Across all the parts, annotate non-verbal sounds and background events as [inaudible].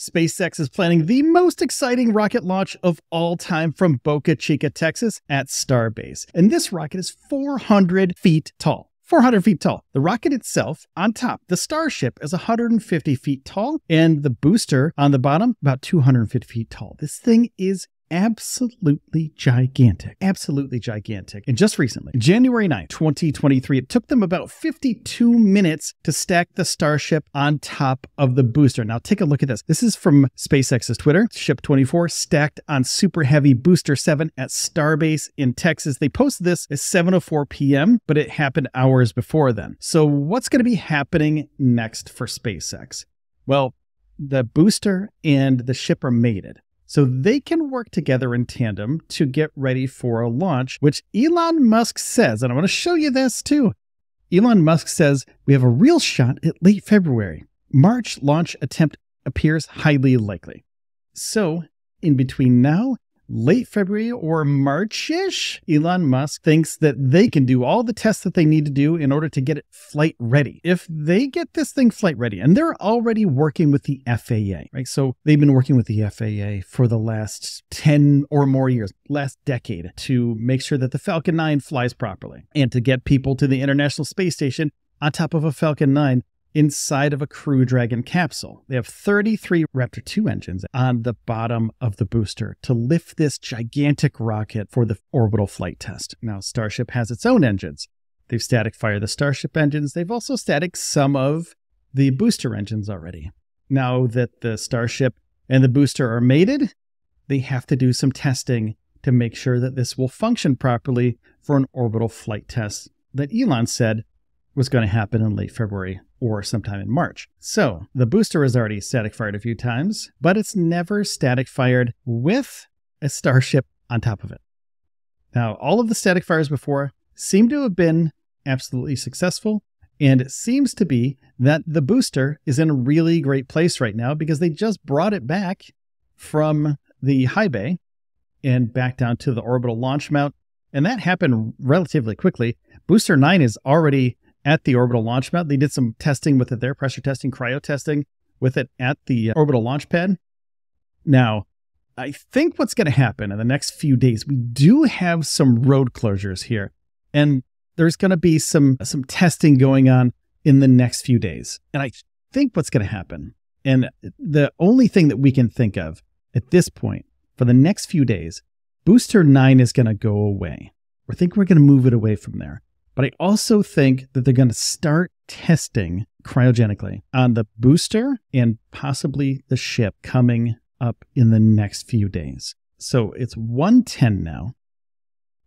SpaceX is planning the most exciting rocket launch of all time from Boca Chica, Texas at Starbase. And this rocket is 400 feet tall. 400 feet tall. The rocket itself on top, the Starship is 150 feet tall, and the booster on the bottom, about 250 feet tall. This thing is absolutely gigantic. Absolutely gigantic. And just recently, January 9th, 2023, it took them about 52 minutes to stack the Starship on top of the booster. Now, take a look at this. This is from SpaceX's Twitter. Ship 24 stacked on Super Heavy Booster 7 at Starbase in Texas. They posted this at 7:04 p.m., but it happened hours before then. So, what's going to be happening next for SpaceX? Well, the booster and the ship are mated. So they can work together in tandem to get ready for a launch, which Elon Musk says, and I want to show you this too. Elon Musk says we have a real shot at late February. March launch attempt appears highly likely. So, in between now late February or March-ish, Elon Musk thinks that they can do all the tests that they need to do in order to get it flight ready. If they get this thing flight ready, and they're already working with the FAA, right? So they've been working with the FAA for the last 10 or more years, last decade, to make sure that the Falcon 9 flies properly and to get people to the International Space Station on top of a Falcon 9 inside of a Crew Dragon capsule. They have 33 Raptor 2 engines on the bottom of the booster to lift this gigantic rocket for the orbital flight test. Now, Starship has its own engines. They've static fired the Starship engines. They've also static some of the booster engines already. Now that the Starship and the booster are mated, they have to do some testing to make sure that this will function properly for an orbital flight test that Elon said was going to happen in late February or sometime in March. So the booster is already static fired a few times, but it's never static fired with a Starship on top of it. Now, all of the static fires before seem to have been absolutely successful, and it seems to be that the booster is in a really great place right now because they just brought it back from the high bay and back down to the orbital launch mount. And that happened relatively quickly. Booster 9 is already at the orbital launch mount. They did some testing with it there, pressure testing, cryo testing with it at the uh, orbital launch pad. Now, I think what's going to happen in the next few days, we do have some road closures here, and there's going to be some some testing going on in the next few days. And I think what's going to happen, and the only thing that we can think of at this point for the next few days, Booster 9 is going to go away. We think we're going to move it away from there. But I also think that they're going to start testing cryogenically on the booster and possibly the ship coming up in the next few days. So it's 110 now.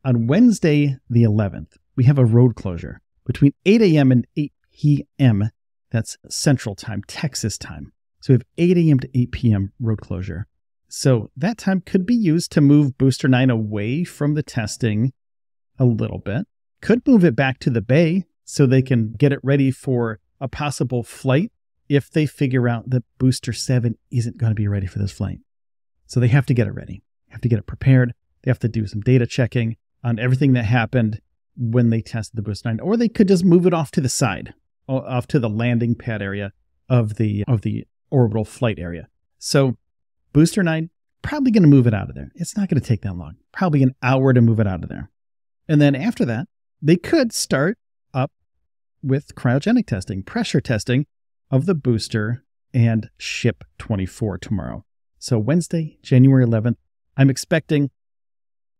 On Wednesday, the 11th, we have a road closure between 8 a.m. and 8 p.m. That's Central Time, Texas time. So we have 8 a.m. to 8 p.m. road closure. So that time could be used to move Booster 9 away from the testing a little bit could move it back to the bay so they can get it ready for a possible flight if they figure out that Booster 7 isn't going to be ready for this flight. So they have to get it ready, have to get it prepared. They have to do some data checking on everything that happened when they tested the Booster 9, or they could just move it off to the side, off to the landing pad area of the of the orbital flight area. So Booster 9 probably going to move it out of there. It's not going to take that long. Probably an hour to move it out of there. And then after that, they could start up with cryogenic testing, pressure testing of the booster and ship 24 tomorrow. So, Wednesday, January 11th, I'm expecting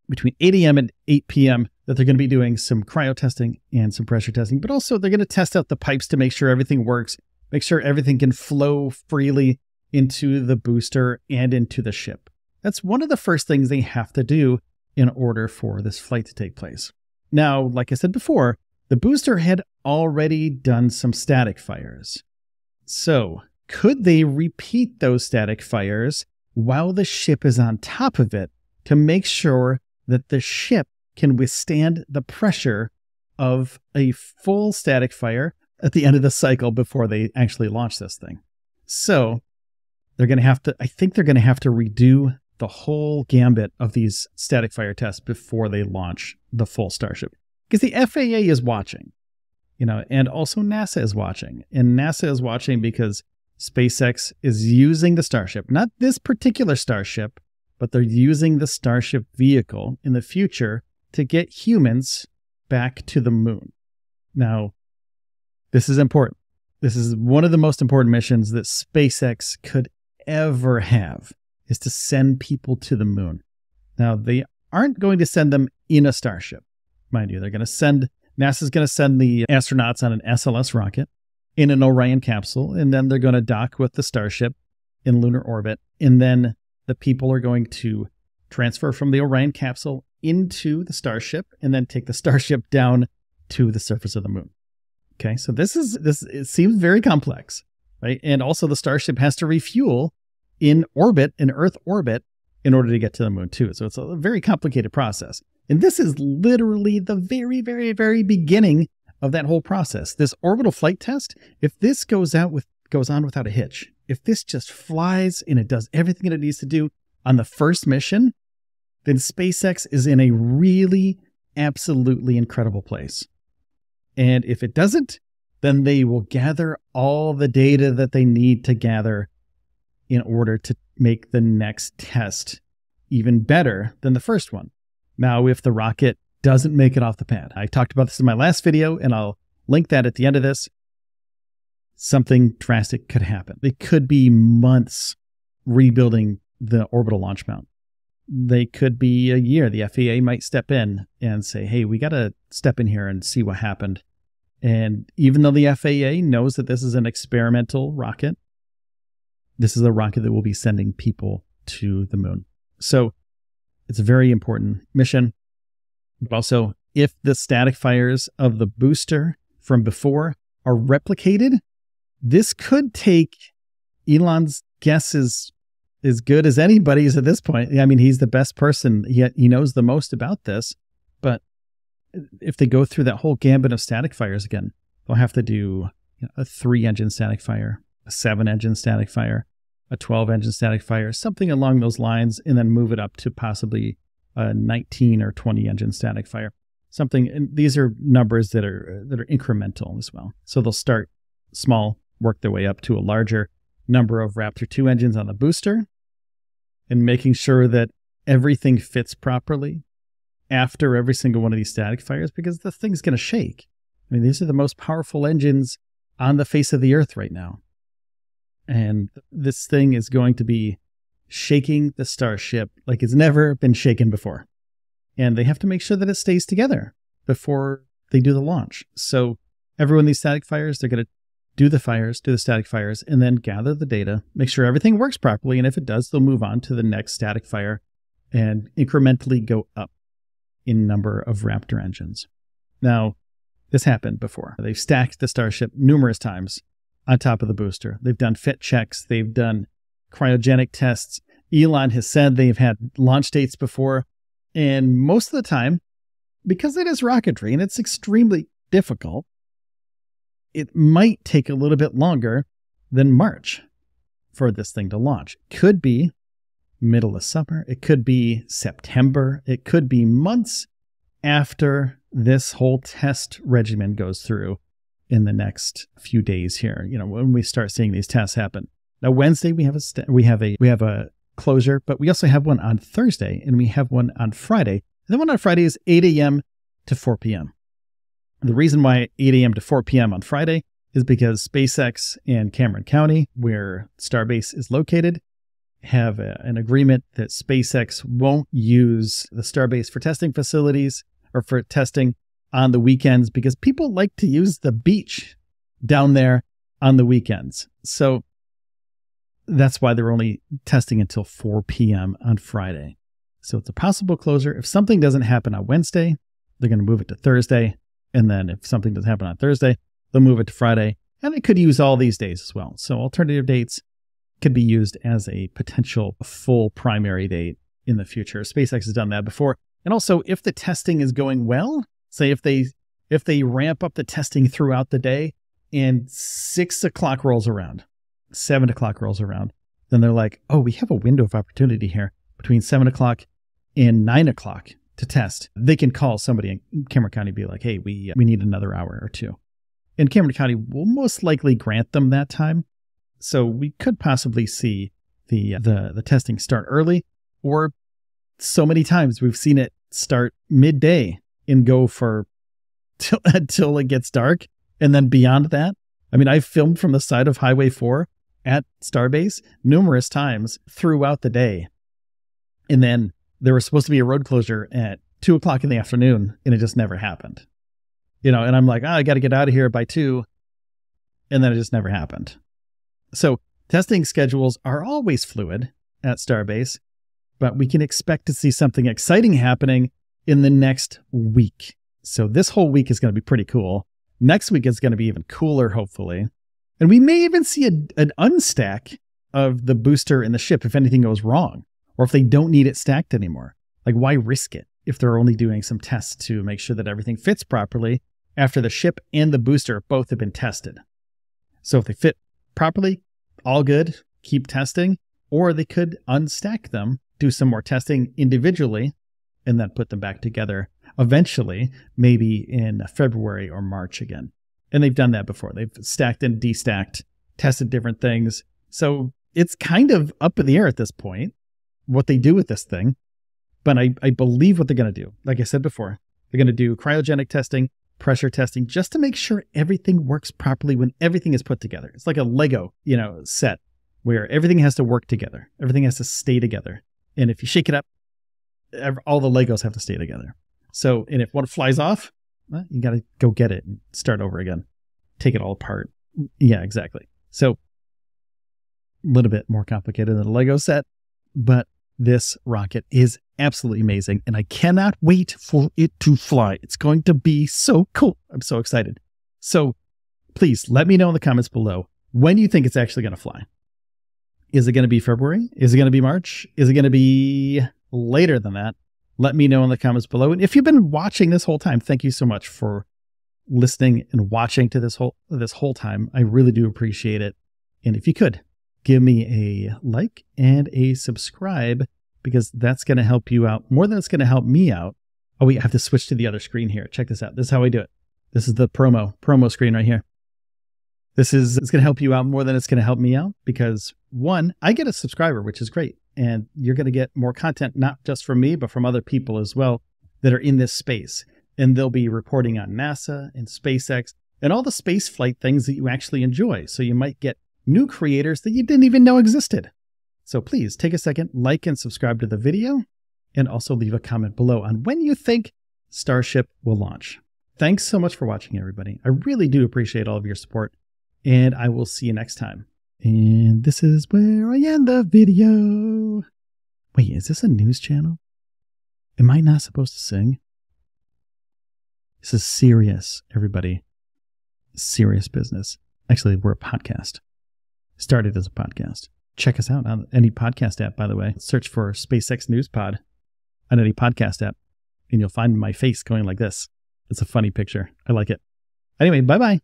between 8 a.m. and 8 p.m. that they're going to be doing some cryo testing and some pressure testing, but also they're going to test out the pipes to make sure everything works, make sure everything can flow freely into the booster and into the ship. That's one of the first things they have to do in order for this flight to take place. Now, like I said before, the booster had already done some static fires. So, could they repeat those static fires while the ship is on top of it to make sure that the ship can withstand the pressure of a full static fire at the end of the cycle before they actually launch this thing? So, they're going to have to, I think they're going to have to redo the whole gambit of these static fire tests before they launch the full Starship. Because the FAA is watching, you know, and also NASA is watching. And NASA is watching because SpaceX is using the Starship, not this particular Starship, but they're using the Starship vehicle in the future to get humans back to the moon. Now, this is important. This is one of the most important missions that SpaceX could ever have is to send people to the moon. Now, they aren't going to send them in a Starship. Mind you, they're going to send NASA's going to send the astronauts on an SLS rocket in an Orion capsule, and then they're going to dock with the Starship in lunar orbit. And then the people are going to transfer from the Orion capsule into the Starship and then take the [laughs] Starship down to the surface of the moon. Okay, so this is this it seems very complex, right? And also the Starship has to refuel in orbit, in Earth orbit, in order to get to the moon too. So it's a very complicated process. And this is literally the very, very, very beginning of that whole process. This orbital flight test, if this goes out with goes on without a hitch, if this just flies and it does everything that it needs to do on the first mission, then SpaceX is in a really absolutely incredible place. And if it doesn't, then they will gather all the data that they need to gather in order to make the next test even better than the first one. Now, if the rocket doesn't make it off the pad. I talked about this in my last video, and I'll link that at the end of this. Something drastic could happen. It could be months rebuilding the orbital launch mount. They could be a year. The FAA might step in and say, hey, we got to step in here and see what happened. And even though the FAA knows that this is an experimental rocket, this is a rocket that will be sending people to the moon. So it's a very important mission. But also, if the static fires of the booster from before are replicated, this could take Elon's guess is as good as anybody's at this point. I mean, he's the best person. He, he knows the most about this. But if they go through that whole gambit of static fires again, they'll have to do you know, a three engine static fire, a seven engine static fire, a 12 engine static fire, something along those lines, and then move it up to possibly a 19 or 20 engine static fire. Something, and these are numbers that are that are incremental as well. So they'll start small, work their way up to a larger number of Raptor 2 engines on the booster, and making sure that everything fits properly after every single one of these static fires because the thing's going to shake. I mean, these are the most powerful engines on the face of the earth right now. And this thing is going to be shaking the starship like it's never been shaken before. And they have to make sure that it stays together before they do the launch. So, everyone these static fires, they're going to do the fires, do the static fires, and then gather the data, make sure everything works properly. And if it does, they'll move on to the next static fire and incrementally go up in number of Raptor engines. Now, this happened before. They've stacked the Starship numerous times on top of the booster. They've done fit checks, they've done cryogenic tests. Elon has said they've had launch dates before. And most of the time, because it is rocketry and it's extremely difficult, it might take a little bit longer than March for this thing to launch. Could be middle of summer, it could be September, it could be months after this whole test regimen goes through in the next few days here. You know, when we start seeing these tests happen. Now Wednesday we have a st- we have a we have a closure, but we also have one on Thursday and we have one on Friday. And the one on Friday is 8 a.m. to 4 p.m. The reason why 8 a.m. to 4 p.m. on Friday is because SpaceX and Cameron County, where Starbase is located, have a, an agreement that SpaceX won't use the Starbase for testing facilities or for testing on the weekends because people like to use the beach down there on the weekends. So that's why they're only testing until 4 p.m. on Friday. So it's a possible closer. If something doesn't happen on Wednesday, they're going to move it to Thursday. And then if something doesn't happen on Thursday, they'll move it to Friday. And they could use all these days as well. So alternative dates could be used as a potential full primary date in the future. SpaceX has done that before. And also, if the testing is going well, say if they if they ramp up the testing throughout the day and six o'clock rolls around seven o'clock rolls around, then they're like, oh, we have a window of opportunity here between seven o'clock and nine o'clock to test. They can call somebody in Cameron County be like, hey, we, we need another hour or two. And Cameron County will most likely grant them that time. So we could possibly see the the the testing start early, or so many times we've seen it start midday and go for till, [laughs] until it gets dark, and then beyond that. I mean, I've filmed from the side of Highway 4 at Starbase numerous times throughout the day. And then there was supposed to be a road closure at two o'clock in the afternoon, and it just never happened. You know, and I'm like, oh, I got to get out of here by two. And then it just never happened. So testing schedules are always fluid at Starbase, but we can expect to see something exciting happening in the next week. So this whole week is going to be pretty cool. Next week is going to be even cooler, hopefully. And we may even see a, an unstack of the booster in the ship if anything goes wrong, or if they don't need it stacked anymore. Like, why risk it if they're only doing some tests to make sure that everything fits properly after the ship and the booster both have been tested? So if they fit properly, all good, keep testing, or they could unstack them, do some more testing individually, and then put them back together eventually, maybe in February or March again. And they've done that before. They've stacked and destacked, tested different things. So it's kind of up in the air at this point what they do with this thing. But I, I believe what they're going to do. Like I said before, they're going to do cryogenic testing, pressure testing, just to make sure everything works properly when everything is put together. It's like a Lego, you know, set where everything has to work together. Everything has to stay together. And if you shake it up, all the Legos have to stay together. So, and if one flies off, well, you got to go get it and start over again, take it all apart. Yeah, exactly. So, a little bit more complicated than a Lego set, but this rocket is absolutely amazing, and I cannot wait for it to fly. It's going to be so cool. I'm so excited. So, please let me know in the comments below when you think it's actually going to fly. Is it going to be February? Is it going to be March? Is it going to be later than that? Let me know in the comments below. And if you've been watching this whole time, thank you so much for listening and watching to this whole this whole time. I really do appreciate it. And if you could, give me a like and a subscribe because that's going to help you out more than it's going to help me out. Oh, wait, I have to switch to the other screen here. Check this out. This is how I do it. This is the promo promo screen right here. This is it's going to help you out more than it's going to help me out because one, I get a subscriber, which is great, and you're going to get more content not just from me but from other people as well that are in this space. And they'll be reporting on NASA and SpaceX and all the space flight things that you actually enjoy. So you might get new creators that you didn't even know existed. So please take a second, like and subscribe to the video, and also leave a comment below on when you think Starship will launch. Thanks so much for watching, everybody. I really do appreciate all of your support, and I will see you next time. And this is where I end the video. Wait, is this a news channel? Am I not supposed to sing? This is serious, everybody. Serious business. Actually, we're a podcast. Started as a podcast. Check us out on any podcast app, by the way. Search for SpaceX News Pod on any podcast app, and you'll find my face going like this. It's a funny picture. I like it. Anyway, bye bye.